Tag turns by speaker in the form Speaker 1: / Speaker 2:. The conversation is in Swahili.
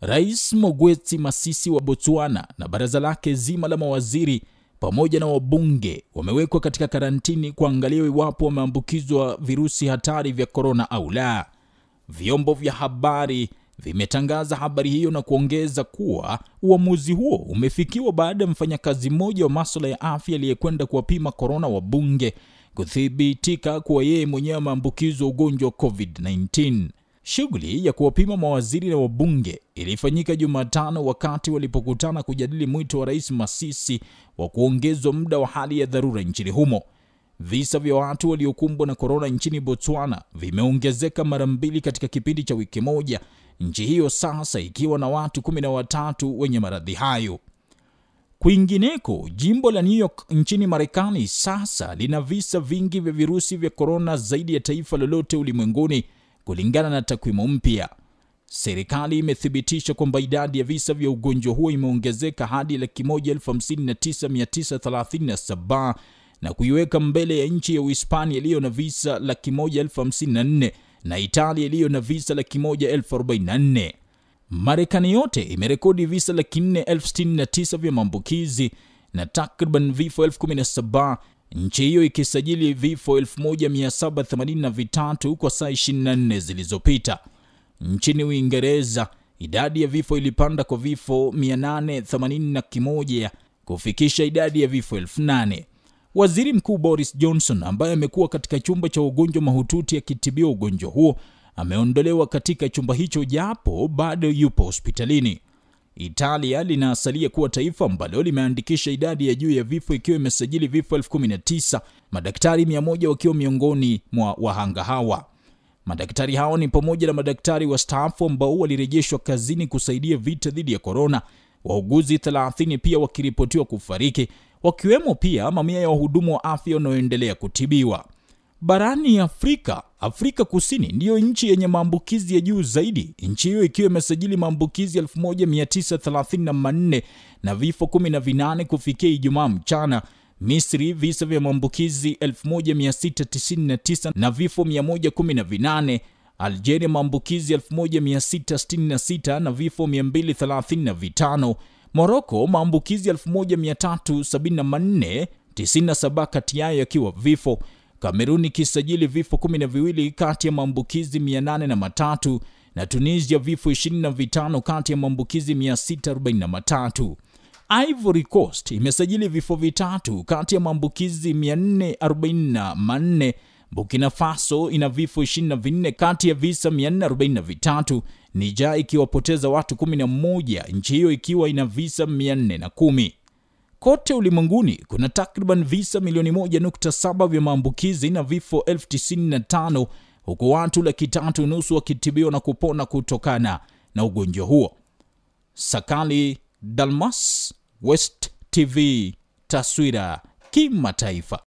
Speaker 1: Rais Mogwetsi Masisi wa Botswana na baraza lake zima la mawaziri pamoja na wabunge wamewekwa katika karantini kuangaliwa iwapo wameambukizwa virusi hatari vya korona au la. Vyombo vya habari vimetangaza habari hiyo na kuongeza kuwa uamuzi huo umefikiwa baada ya mfanyakazi mmoja wa masuala ya afya aliyekwenda kuwapima korona wabunge kuthibitika kuwa yeye mwenyewe ameambukizwa ugonjwa wa COVID-19. Shughuli ya kuwapima mawaziri na wabunge ilifanyika Jumatano wakati walipokutana kujadili mwito wa Rais Masisi wa kuongezwa muda wa hali ya dharura nchini humo. Visa vya watu waliokumbwa na korona nchini Botswana vimeongezeka mara mbili katika kipindi cha wiki moja, nchi hiyo sasa ikiwa na watu kumi na watatu wenye maradhi hayo. Kwingineko, jimbo la New York nchini Marekani sasa lina visa vingi vya virusi vya korona zaidi ya taifa lolote ulimwenguni kulingana na takwimu mpya. Serikali imethibitisha kwamba idadi ya visa vya ugonjwa huo imeongezeka hadi laki moja elfu hamsini na tisa mia tisa thelathini na saba na kuiweka mbele ya nchi ya Uhispania iliyo na visa laki moja elfu hamsini na nne na Italia iliyo na visa laki moja elfu arobaini na nne. Marekani yote imerekodi visa laki nne elfu sitini na tisa vya maambukizi na takriban vifo elfu kumi na saba nchi hiyo ikisajili vifo 1783 kwa saa 24 zilizopita. Nchini Uingereza idadi ya vifo ilipanda kwa vifo 881 kufikisha idadi ya vifo 8000. Waziri Mkuu Boris Johnson ambaye amekuwa katika chumba cha ugonjwa mahututi akitibiwa ugonjwa huo ameondolewa katika chumba hicho japo bado yupo hospitalini. Italia linasalia kuwa taifa ambalo limeandikisha idadi ya juu ya vifo ikiwa imesajili vifo elfu kumi na tisa, madaktari mia moja wakiwa miongoni mwa wahanga hawa. Madaktari hao ni pamoja na madaktari wastaafu ambao walirejeshwa kazini kusaidia vita dhidi ya korona, wauguzi 30 pia wakiripotiwa kufariki, wakiwemo pia mamia ya wahudumu wa afya wanaoendelea kutibiwa. Barani Afrika, Afrika Kusini ndiyo nchi yenye maambukizi ya juu zaidi, nchi hiyo ikiwa imesajili maambukizi 1934 na vifo 18 kufikia Ijumaa mchana. Misri visa vya maambukizi 1699 na vifo 118. Algeria maambukizi 1666 na vifo 235. Moroko maambukizi 1374, 97 kati yayo yakiwa vifo. Kameruni ikisajili vifo kumi na viwili kati ya maambukizi 803 na Tunisia vifo 25 kati ya maambukizi 643. Ivory Coast imesajili vifo vitatu kati ya maambukizi 444. Burkina Faso ina vifo 24 kati ya visa 443. Niger ikiwapoteza watu 11, nchi hiyo ikiwa ina visa 410. Kote ulimwenguni kuna takriban visa milioni 1.7 vya maambukizi na vifo elfu 95 huku watu laki tatu nusu wakitibiwa na kupona kutokana na ugonjwa huo. Sakali Dalmas, West TV, taswira kimataifa.